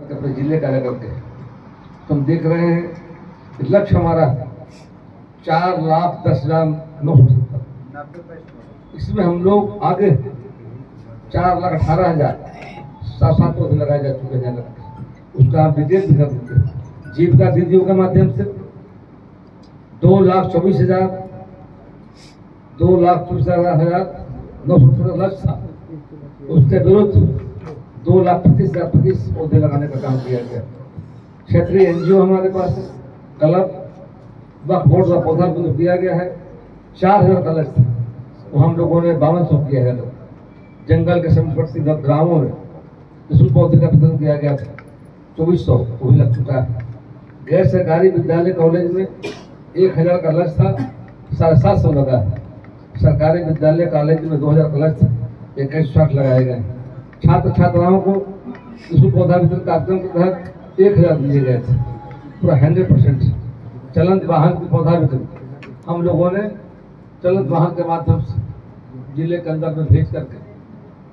अपने ज़िले का करके तो हम देख रहे हैं लक्ष्य हमारा चार लाख दस हज़ार नौ सौ सत्तर। इसमें हम लोग आगे चार लाख अठारह हज़ार सात सात पौधे लगाए जा चुके हैं। उसका डिटेल भी कर देते हैं। जीविका दीदियों के माध्यम से दो लाख चौबीस हज़ार, दो लाख चौबीस हज़ार नौ सौ सत्तर लक्ष्य था। उसके विरुद्ध दो लाख पच्चीस हज़ार पच्चीस पौधे लगाने का काम किया गया। क्षेत्रीय एनजीओ हमारे पास है। क्लब वक्फ बोर्ड का पौधा दिया गया है। चार हज़ार का लक्ष्य था। वो हम लोगों ने बावन सौ किया है जंगल के समीपवर्ती ग्रामों में निःशुल्क पौधे का वितरण किया गया था, चौबीस सौ वो भी लग चुका है। गैर सरकारी विद्यालय कॉलेज में एक हज़ार का लक्ष्य था, साढ़े सात सौ लगा है। सरकारी विद्यालय कॉलेज में दो हज़ार का लक्ष्य था। इक्कीस साठ लगाए गए हैं। छात्र छात्राओं को शिशु पौधा वितरण कार्यक्रम के तहत एक हज़ार दिए गए थे। पूरा हंड्रेड परसेंट चलंत वाहन की पौधा वितरण। हम लोगों ने चलंत वाहन के माध्यम से ज़िले के अंदर में भेज करके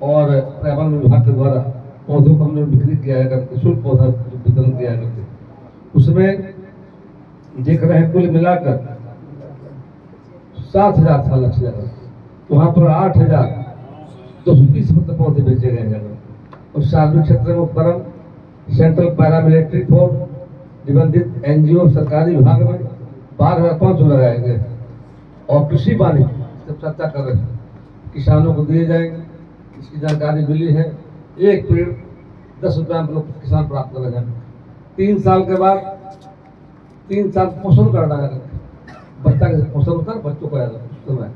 और पर्यावरण विभाग के द्वारा पौधों को हमने बिक्री किया है शुल्क पौधा वितरण किया है। करके उसमें देख रहे हैं, कुल मिलाकर सात हज़ार था लक्ष्य। वहाँ पर आठ हज़ार दो सौ तीस पत्र पौधे बेचे गए हैं और सार्वजनिक क्षेत्र में उपक्रम सेंट्रल पैरामिलिट्री फोर्स निबंधित एनजीओ सरकारी विभाग में बारह हज़ार पाँच सौ लगाए गए और कृषि वानिज्य जब चर्चा कर रहे हैं, किसानों को दिए जाएँगे, इसकी जानकारी मिली है। एक पेड़ दस रुपये लोग किसान प्राप्त कर रहे हैं। तीन साल के बाद, तीन साल पोषण करना है बच्चा पोषण है, बच्चों को समय।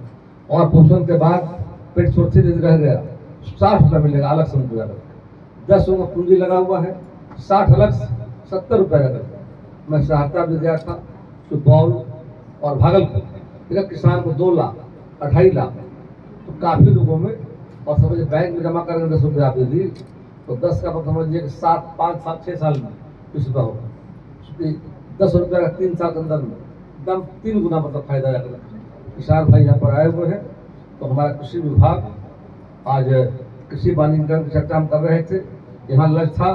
और पोषण के बाद पेट यदि रह गया, साठ रुपये मिलेगा, अलग से रुपया दस का पूंजी लगा हुआ है, साठ अलग सत्तर रुपये का मैं सहायता भी गया था, सुपौल और भागलपुर। किसान को दो लाख, अढ़ाई लाख। तो काफ़ी लोगों में, और समझिए बैंक में जमा करेंगे दस रुपये आप यदि तो दस का मतलब समझिए कि सात, पाँच, सात छः साल में बीस रुपया होगा। दस रुपये का तीन साल के अंदर में एकदम तीन गुना मतलब फ़ायदा किसान भाई यहाँ पर आए हुए हैं तो हमारा कृषि विभाग आज कृषि वाणिज्यकरण की चर्चा हम कर रहे थे। यहाँ लक्ष्य था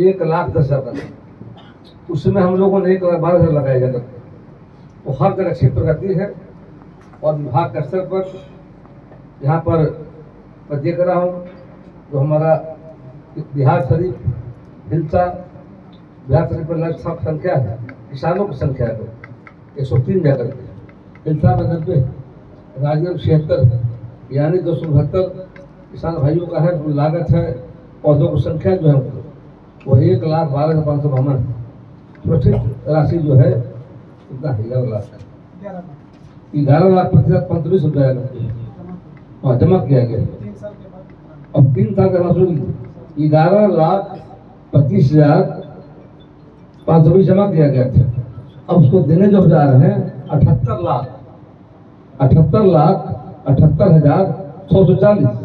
एक लाख दस हज़ार का। उसमें हम लोगों ने एक लाख बारह हज़ार लगाया जाता वो हर तरह अच्छी प्रगति है और विभाग के स्तर पर यहाँ पर मैं देख रहा हूँ जो हमारा बिहार शरीफ, हिंसा, बिहार शरीफ पर लक्ष्य संख्या है। किसानों की संख्या है। एक सौ तीन जाकर हिंसा में नब्बे राज्य छिहत्तर यानी दो सौ उनहत्तर किसान भाइयों का है लागत है पौधों की संख्या जो है वो एक लाख बारह हज़ार पाँच सौ बावन सुरक्षित राशि जो है कितना है। ग्यारह लाख। है ग्यारह लाख प्रतिशत पैंतालीस रुपया हाँ जमा किया गया। अब तीन साल का वसूल ग्यारह लाख पच्चीस हज़ार पाँच सौ बीस जमा किया गया था। अब उसको देने जो जा रहे हैं अठहत्तर लाख। अठहत्तर लाख अठहत्तर हज़ार छः सौ चालीस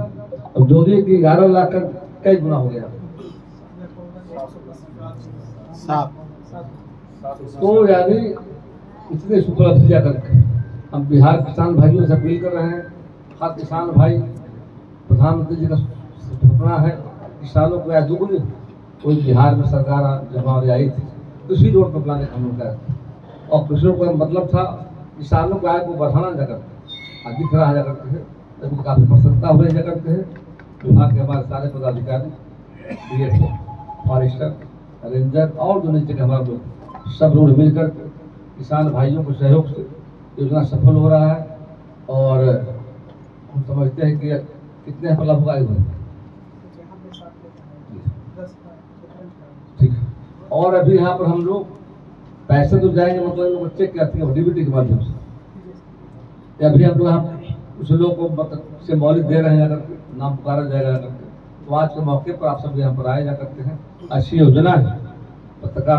अब जोड़िए कि ग्यारह लाख का कई गुना हो गया? तो यानी इतने उपलब्धियाँ करके हम बिहार किसान भाइयों से अपील कर रहे हैं हर किसान भाई प्रधानमंत्री जी का सपना है किसानों को या दुगुनी कोई बिहार में सरकार जब हमारी आई थी कृषि रोड पर प्लान हम लोग और कृषि रोड का मतलब था किसानों को आय को बढ़ाना जाकर दिख रहा है करते हैं तभी काफ़ी प्रसन्नता हो रही करते हैं। विभाग के हमारे सारे पदाधिकारी डी एफ़ फॉरेस्टर रेंजर और जो नीचे के हमारे लोग सब लोग मिलकर किसान भाइयों के सहयोग से योजना सफल हो रहा है। और हम समझते हैं कि कितने फल हुआ हुए ठीक। और अभी यहाँ पर हम लोग पैसे तो जाएँगे मतलब लोग चेक करते हैं डीबीटी के माध्यम से। अभी हम लोग, हम कुछ लोग को मतलब सिम्बॉलिक दे रहे हैं, अगर नाम पुकारा जाएगा अगर तो आज के मौके पर आप सब यहाँ पर आए जा करते हैं। अच्छी योजना है। पत्रकार